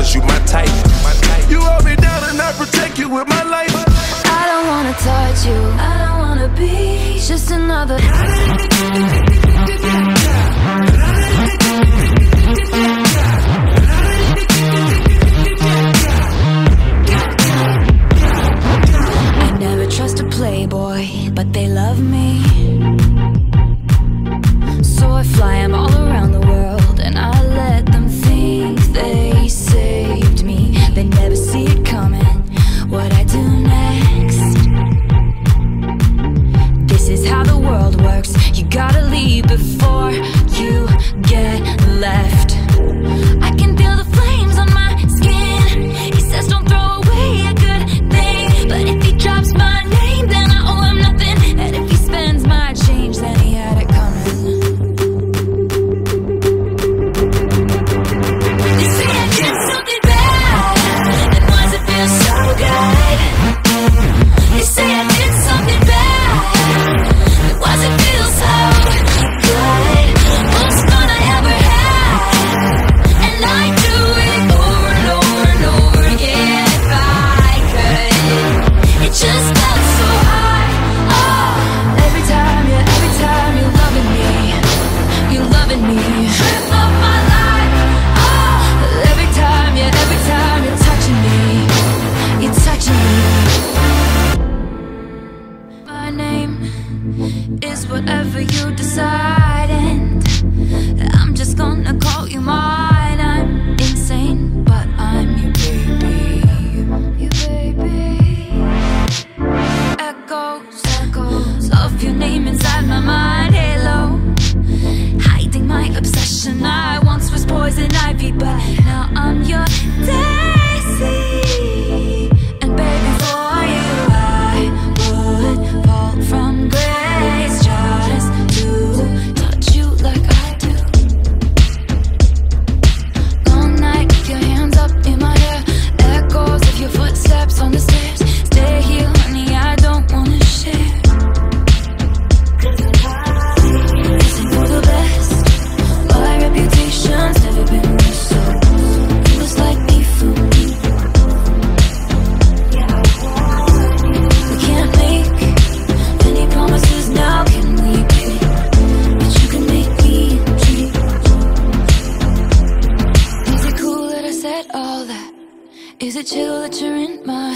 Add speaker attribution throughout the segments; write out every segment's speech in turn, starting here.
Speaker 1: cause you my type. You hold me down and I protect you with my life.
Speaker 2: I don't wanna touch you, I don't wanna be just another.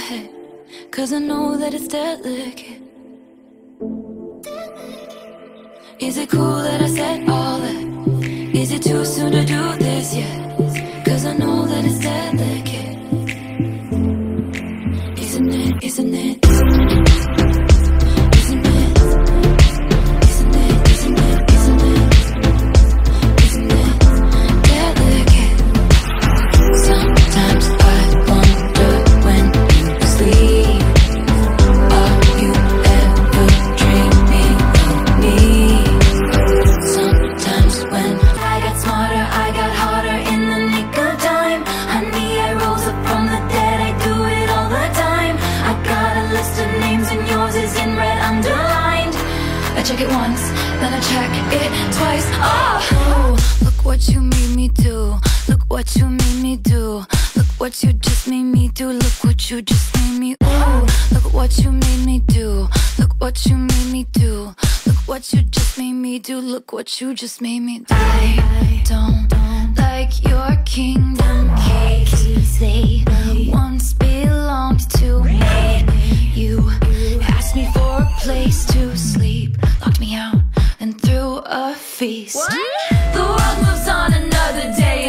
Speaker 2: head Cause I know that it's delicate Is it cool that I said all that? Is it too soon to do this yet? Cause I know that it's delicate Isn't it, isn't it, isn't it? do, look what you just made me do. I don't, don't like your kingdom keys. They once belonged to me. You asked me for a place to sleep, locked me out, and threw a feast. What? The world moves on another day.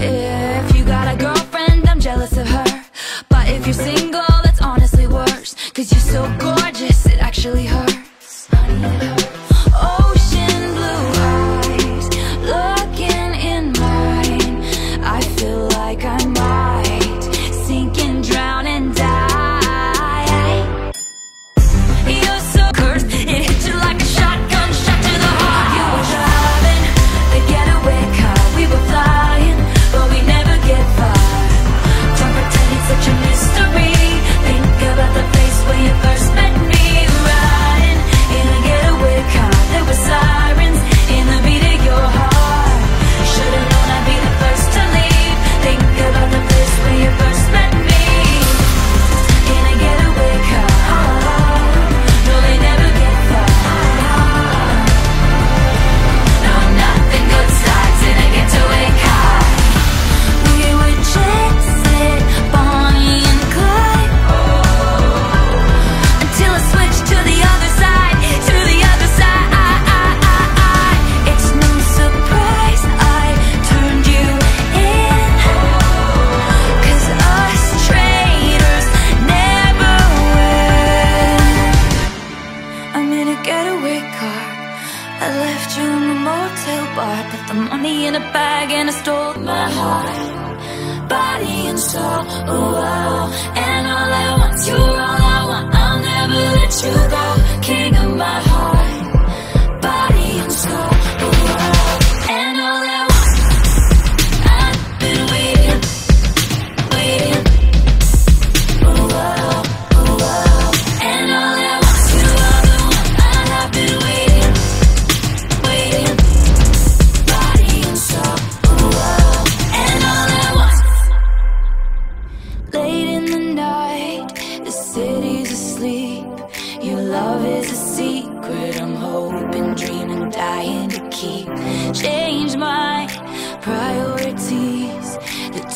Speaker 2: If you got a girlfriend, I'm jealous of her. But if you're single, that's honestly worse. Cause you're so good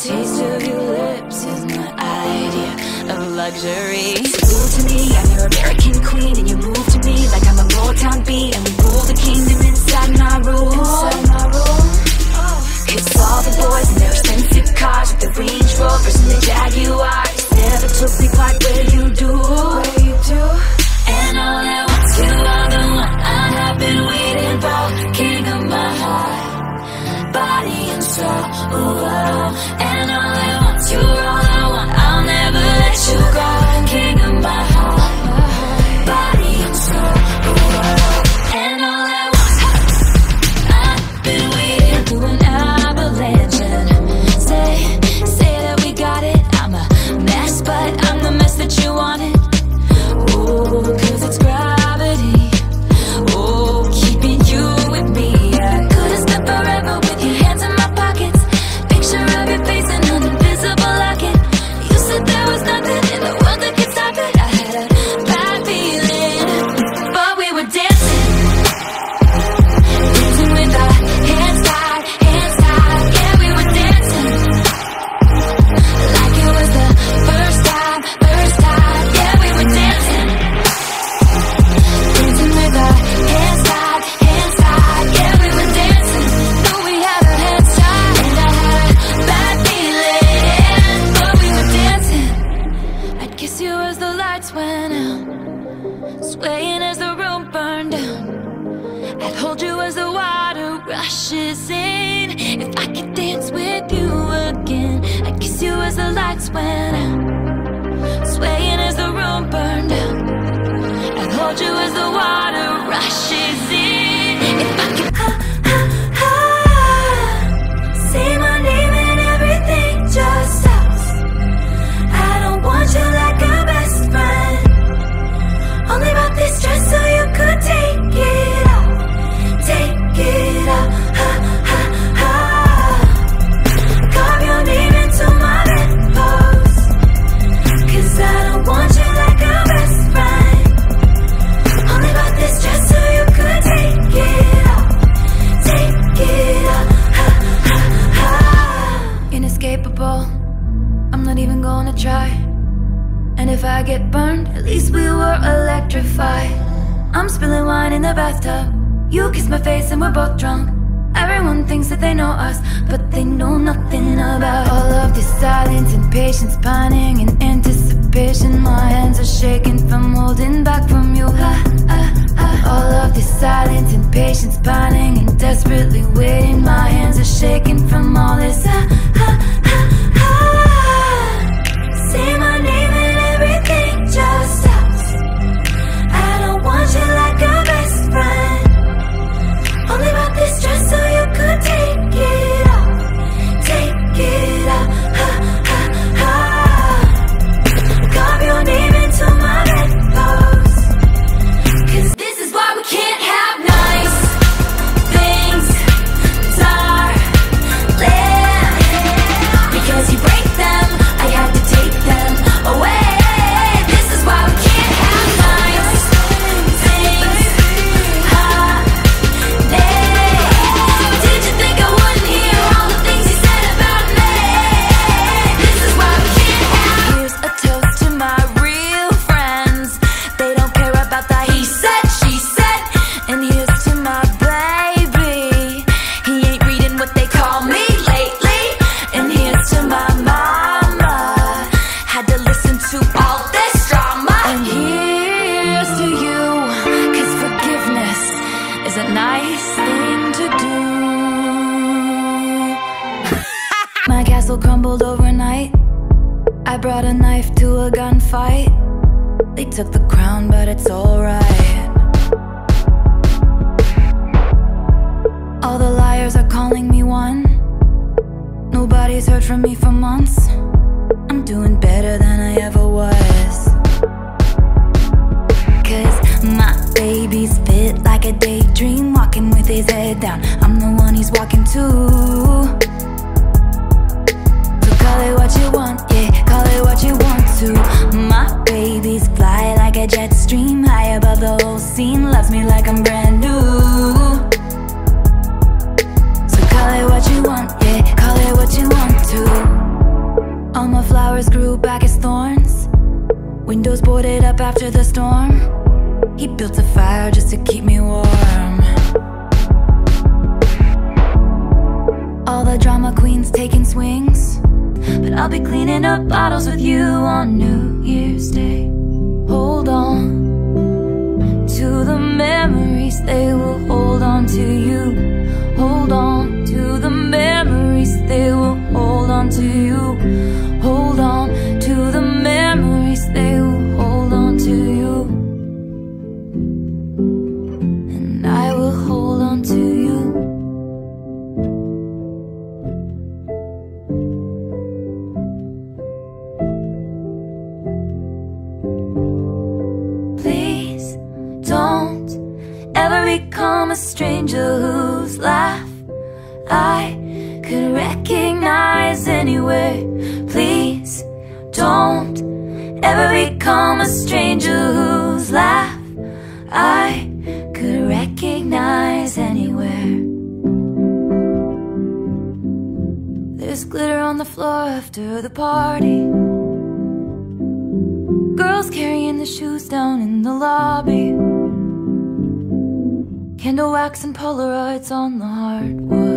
Speaker 2: taste of your lips is my idea of luxury. So to me, I'm your American queen, and you move to me like I'm a Motown beat, and we rule the kingdom inside my room. Inside my room. Cause oh. all the boys in their expensive cars with the Range Rovers and the Jaguars never took me quite where you do. Where you do. And all at once you are the one I have been waiting for, king of my heart, body and soul. Ooh, oh. Playing as the room burned down. I'd hold you as the water rushes in. If I could dance with you again I'd kiss you as the lights went out. Swaying as the room burned down. I'd hold you as the water rushes know nothing about all of this silence and patience, pining and anticipation. My hands are shaking from holding back from you. Ah, ah, ah. All of this silence and patience, pining and desperately waiting. My hands are shaking from all this. from me for months. Don't ever become a stranger whose laugh I could recognize anywhere. There's glitter on the floor after the party. Girls carrying the shoes down in the lobby. Candle wax and Polaroids on the hardwood.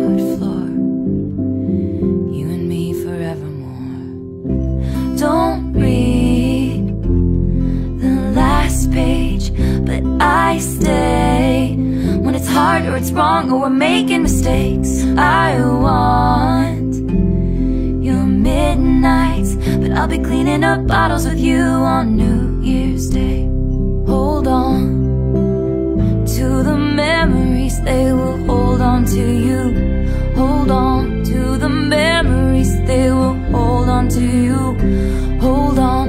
Speaker 2: I stay. When it's hard or it's wrong or we're making mistakes I want your midnights. But I'll be cleaning up bottles with you on New Year's Day. Hold on to the memories They will hold on to you. Hold on to the memories They will hold on to you. Hold on